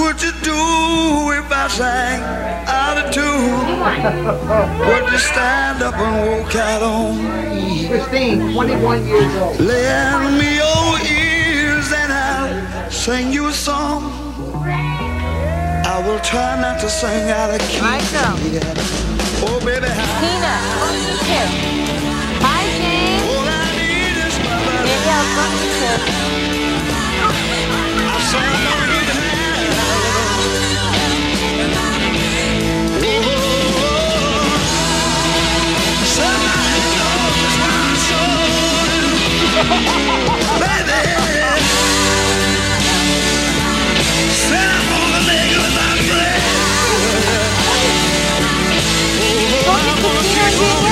would you do if I sang out of tune? Would you stand up and walk out on me? Christine, 21 years old. Lend me your ears and I'll sing you a song. I will try not to sing out of key. Michael. Oh, baby, Tina, what's the tip? Hi, James. all I need is my love. Maybe I'll come to Oh, it, push.